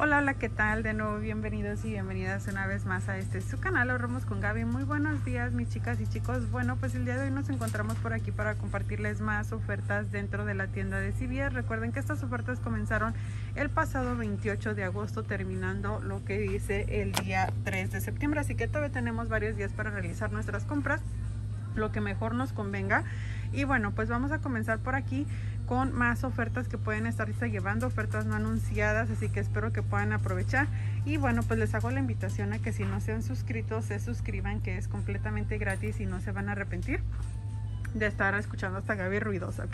Hola, hola, ¿qué tal? De nuevo, bienvenidos y bienvenidas una vez más a este su canal Ahorramos con Gaby. Muy buenos días, mis chicas y chicos. Bueno, pues el día de hoy nos encontramos por aquí para compartirles más ofertas dentro de la tienda de CVS. Recuerden que estas ofertas comenzaron el pasado 28 de agosto, terminando lo que dice el día 3 de septiembre. Así que todavía tenemos varios días para realizar nuestras compras, lo que mejor nos convenga. Y bueno, pues vamos a comenzar por aquí con más ofertas que pueden estar llevando, ofertas no anunciadas, así que espero que puedan aprovechar. Y bueno, pues les hago la invitación a que si no se han suscrito, se suscriban, que es completamente gratis y no se van a arrepentir de estar escuchando hasta Gaby ruidosa.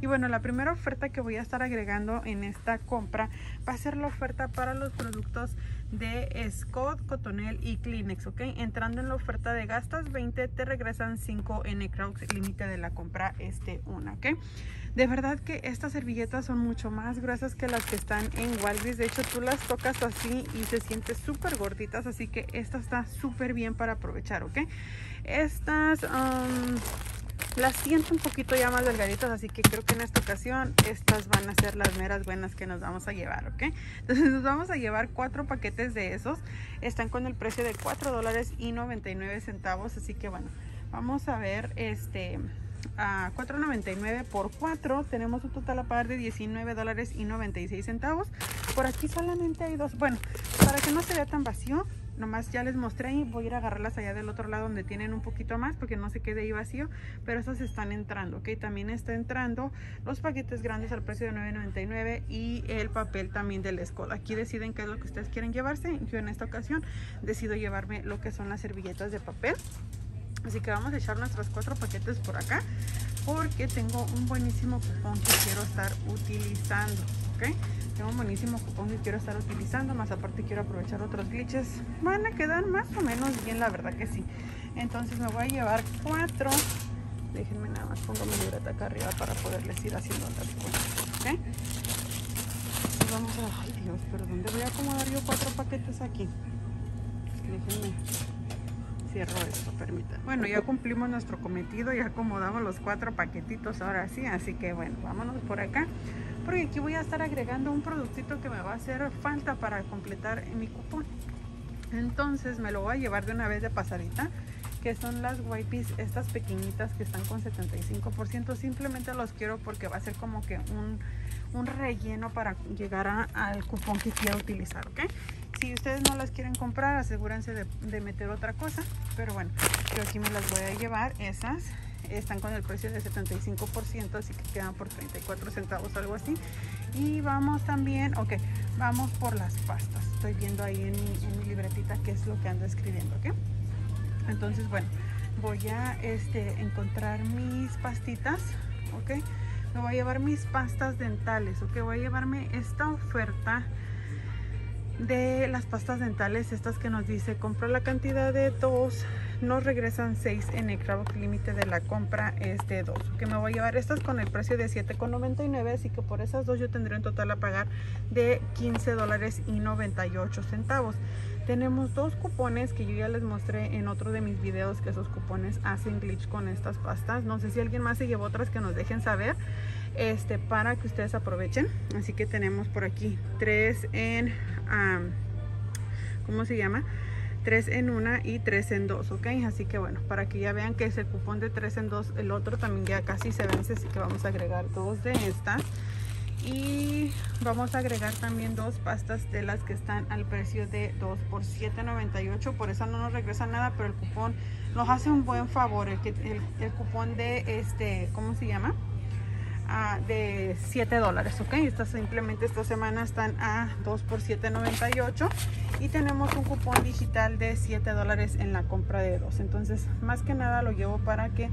Y bueno, la primera oferta que voy a estar agregando en esta compra va a ser la oferta para los productos de Scott, Cotonel y Kleenex, ¿ok? Entrando en la oferta de gastas 20, te regresan 5 en Crowds, límite de la compra este una, ¿ok? De verdad que estas servilletas son mucho más gruesas que las que están en Walgreens. De hecho, tú las tocas así y se sienten súper gorditas, así que esta está súper bien para aprovechar, ¿ok? Estas... Um, las siento un poquito ya más delgaditas, así que creo que en esta ocasión estas van a ser las meras buenas que nos vamos a llevar, ¿ok? Entonces nos vamos a llevar cuatro paquetes de esos. Están con el precio de 4 dólares y 99 centavos, así que bueno, vamos a ver este a 4.99 por 4 tenemos un total a pagar de 19 dólares y 96 centavos por aquí solamente hay dos bueno para que no se vea tan vacío nomás ya les mostré y voy a ir a agarrarlas allá del otro lado donde tienen un poquito más porque no se quede ahí vacío pero esas están entrando ok también está entrando los paquetes grandes al precio de 9.99 y el papel también del Skoda. Aquí deciden qué es lo que ustedes quieren llevarse. Yo en esta ocasión decido llevarme lo que son las servilletas de papel. Así que vamos a echar nuestros cuatro paquetes por acá porque tengo un buenísimo cupón que quiero estar utilizando ok tengo un buenísimo cupón que quiero estar utilizando, más aparte quiero aprovechar otros glitches. Van a quedar más o menos bien, la verdad que sí. Entonces me voy a llevar cuatro. Déjenme nada más, pongo mi libreta acá arriba para poderles ir haciendo las cuentas, ¿ok? vamos a... Ay Dios, pero ¿dónde voy a acomodar yo cuatro paquetes aquí? Déjenme cierro esto, permítanme. Bueno, ya cumplimos nuestro cometido, ya acomodamos los cuatro paquetitos ahora sí, así que bueno, vámonos por acá. Porque aquí voy a estar agregando un productito que me va a hacer falta para completar mi cupón. Entonces me lo voy a llevar de una vez de pasadita que son las wipes estas pequeñitas que están con 75% simplemente los quiero porque va a ser como que un, un relleno para llegar al cupón que quiero utilizar ok si ustedes no las quieren comprar asegúrense de, meter otra cosa pero bueno yo aquí me las voy a llevar esas están con el precio de 75%, así que quedan por 34 centavos, algo así. Y vamos también, ok, vamos por las pastas. Estoy viendo ahí en mi, libretita qué es lo que ando escribiendo, ok. Entonces, bueno, voy a este, encontrar mis pastitas, ok. Me voy a llevar mis pastas dentales, ok. Voy a llevarme esta oferta de las pastas dentales, estas que nos dice, compra la cantidad de dos nos regresan 6 en el crowd límite de la compra es de 2 que me voy a llevar estas con el precio de 7,99 así que por esas dos yo tendré en total a pagar de 15 dólares y 98 centavos. Tenemos dos cupones que yo ya les mostré en otro de mis videos que esos cupones hacen glitch con estas pastas. No sé si alguien más se llevó otras que nos dejen saber este para que ustedes aprovechen así que tenemos por aquí tres en ¿cómo se llama? 3 en una y 3 en 2, ¿ok? Así que bueno, para que ya vean que es el cupón de 3 en 2, el otro también ya casi se vence, así que vamos a agregar dos de estas. Y vamos a agregar también dos pastas de las que están al precio de 2 por 7.98. Por eso no nos regresa nada, pero el cupón nos hace un buen favor. El, el, el cupón de este, ¿cómo se llama? De 7 dólares ok estas simplemente esta semana están a 2 por 7.98 y tenemos un cupón digital de 7 dólares en la compra de dos. Entonces más que nada lo llevo para que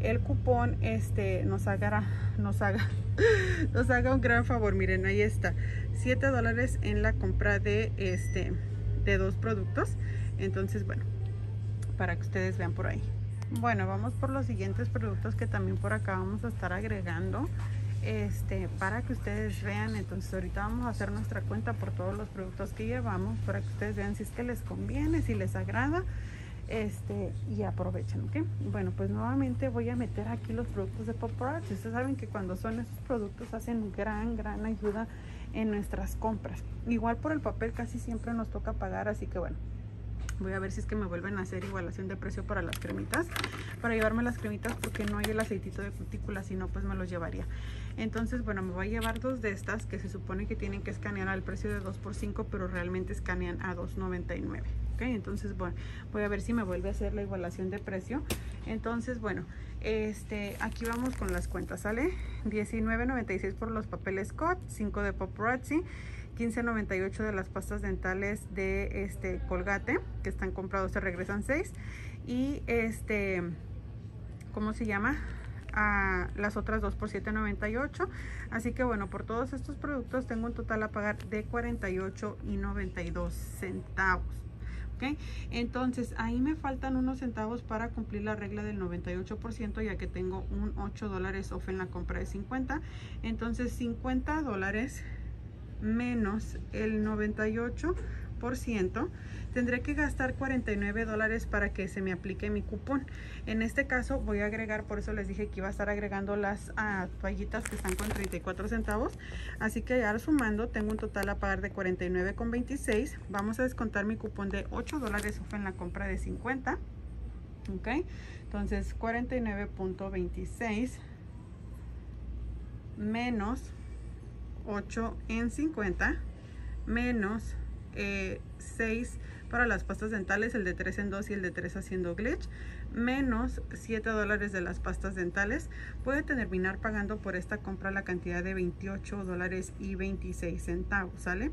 el cupón este nos haga nos haga nos haga un gran favor. Miren ahí está. 7 dólares en la compra de este de dos productos. Entonces bueno para que ustedes vean por ahí bueno, vamos por los siguientes productos que también por acá vamos a estar agregando este para que ustedes vean. Entonces ahorita vamos a hacer nuestra cuenta por todos los productos que llevamos para que ustedes vean si es que les conviene si les agrada este y aprovechen ok bueno pues nuevamente voy a meter aquí los productos de Pop ustedes saben que cuando son esos productos hacen gran gran ayuda en nuestras compras. Igual por el papel casi siempre nos toca pagar, así que bueno, Voy a ver si es que me vuelven a hacer igualación de precio para las cremitas. Para llevarme las cremitas porque no hay el aceitito de cutícula, si no pues me los llevaría. Entonces, bueno, me voy a llevar dos de estas que se supone que tienen que escanear al precio de 2x5, pero realmente escanean a 2.99. Ok, entonces bueno, voy a ver si me vuelve a hacer la igualación de precio. Entonces, bueno, este, aquí vamos con las cuentas, ¿sale? 19.96 por los papeles Scott, 5 de paparazzi 15.98 de las pastas dentales de este Colgate que están comprados se regresan 6 y este ¿cómo se llama? A las otras dos por 7.98 así que bueno por todos estos productos tengo un total a pagar de 48 y 92 centavos ¿ok? entonces ahí me faltan unos centavos para cumplir la regla del 98% ya que tengo un 8 dólares off en la compra de 50 entonces 50 dólares menos el 98%, tendré que gastar 49 dólares para que se me aplique mi cupón. En este caso voy a agregar, por eso les dije que iba a estar agregando las uh, toallitas que están con 34 centavos. Así que ya sumando tengo un total a pagar de 49,26. Vamos a descontar mi cupón de 8 dólares en la compra de 50. Ok, entonces 49.26 menos 8 en 50 menos 6 eh, para las pastas dentales, el de 3 en 2 y el de 3 haciendo glitch, menos 7 dólares de las pastas dentales. Puede terminar pagando por esta compra la cantidad de 28 dólares y 26 centavos, ¿sale?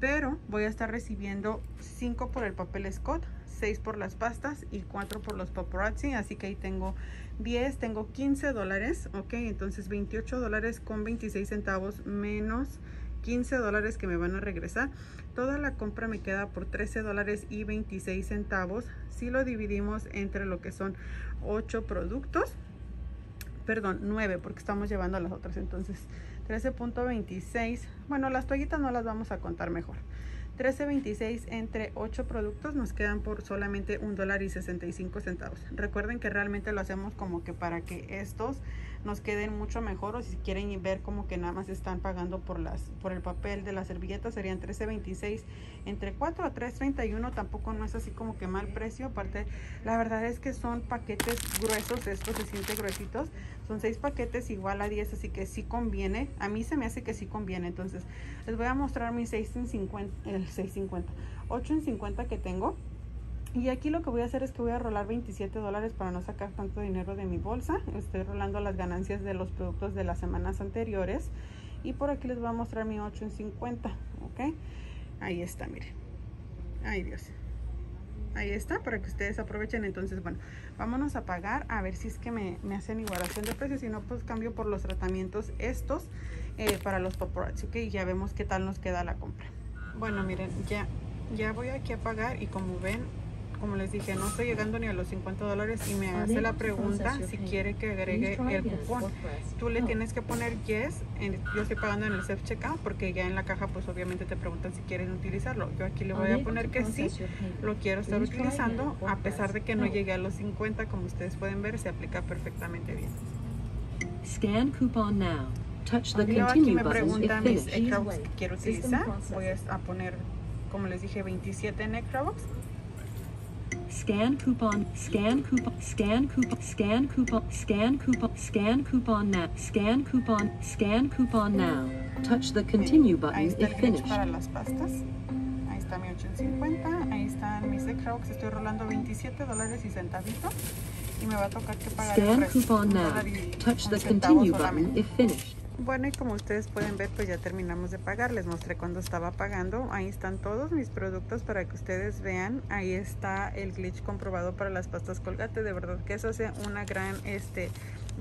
Pero voy a estar recibiendo 5 por el papel Scott, 6 por las pastas y 4 por los paparazzi, así que ahí tengo 10, tengo 15 dólares, ok, entonces 28 dólares con 26 centavos menos 15 dólares que me van a regresar. Toda la compra me queda por 13 dólares y 26 centavos si lo dividimos entre lo que son 8 productos. Perdón, 9 porque estamos llevando a las otras. Entonces 13.26. Bueno, las toallitas no las vamos a contar mejor. 13.26 entre 8 productos nos quedan por solamente un dólar y 65 centavos. Recuerden que realmente lo hacemos como que para que estos nos queden mucho mejor o si quieren ver como que nada más están pagando por las por el papel de la servilleta serían 13.26 entre 4 a 3.31 tampoco no es así como que mal precio aparte la verdad es que son paquetes gruesos estos se sienten gruesitos son 6 paquetes igual a 10 así que sí conviene a mí se me hace que sí conviene entonces les voy a mostrar mi 6 en 50 el 6.50 8 en 50 que tengo y aquí lo que voy a hacer es que voy a rolar 27 dólares para no sacar tanto dinero de mi bolsa. Estoy rolando las ganancias de los productos de las semanas anteriores. Y por aquí les voy a mostrar mi 8 en 50. ¿Ok? Ahí está, miren. Ay, Dios. Ahí está, para que ustedes aprovechen. Entonces, bueno, vámonos a pagar a ver si es que me, me hacen igualación de precios. Si no, pues cambio por los tratamientos estos eh, para los paparazzi. Ok, y ya vemos qué tal nos queda la compra. Bueno, miren, ya, ya voy aquí a pagar y como ven, como les dije, no estoy llegando ni a los 50 dólares y me hace la pregunta si quiere que agregue el cupón. Tú le tienes que poner yes, yo estoy pagando en el self checkout porque ya en la caja pues obviamente te preguntan si quieren utilizarlo. Yo aquí le voy a poner que sí, lo quiero estar utilizando a pesar de que no llegue a los 50, como ustedes pueden ver, se aplica perfectamente bien. Scan coupon now. Touch the aquí me pregunta mis que quiero utilizar. Voy a poner, como les dije, 27 en extra Scan coupon, scan coupon, scan coupon, scan coupon, scan coupon, scan coupon now, scan coupon, scan coupon now. Touch the continue button if finished. para las pastas. Ahí está mi 8.50, ahí están mis estoy rolando 27 dólares y centavitos y me va a tocar que pagar Scan coupon now. Touch the continue button if finished. Bueno, y como ustedes pueden ver, pues ya terminamos de pagar. Les mostré cuando estaba pagando. Ahí están todos mis productos para que ustedes vean. Ahí está el glitch comprobado para las pastas colgate. De verdad que eso hace una gran este,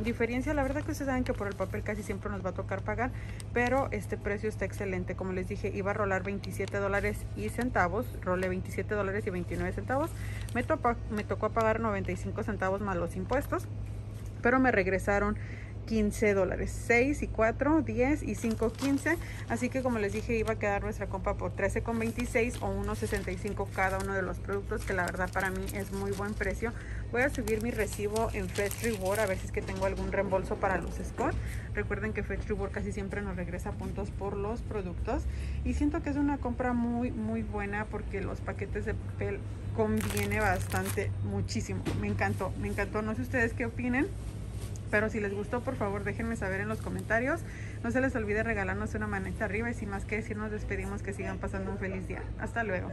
diferencia. La verdad que ustedes saben que por el papel casi siempre nos va a tocar pagar. Pero este precio está excelente. Como les dije, iba a rolar 27 dólares y centavos. Rolé 27 dólares y 29 centavos. Me, me tocó pagar 95 centavos más los impuestos. Pero me regresaron 15 dólares 6 y 4 10 y 5 15 así que como les dije iba a quedar nuestra compra por 13,26 o 1,65 cada uno de los productos que la verdad para mí es muy buen precio. Voy a subir mi recibo en Fetch Reward a ver si es que tengo algún reembolso para los Scott. Recuerden que Fetch Reward casi siempre nos regresa puntos por los productos. Y siento que es una compra muy muy buena porque los paquetes de papel conviene bastante muchísimo. Me encantó me encantó. No sé ustedes qué opinen pero si les gustó, por favor, déjenme saber en los comentarios. No se les olvide regalarnos una manita arriba y sin más que decir, nos despedimos. Que sigan pasando un feliz día. Hasta luego.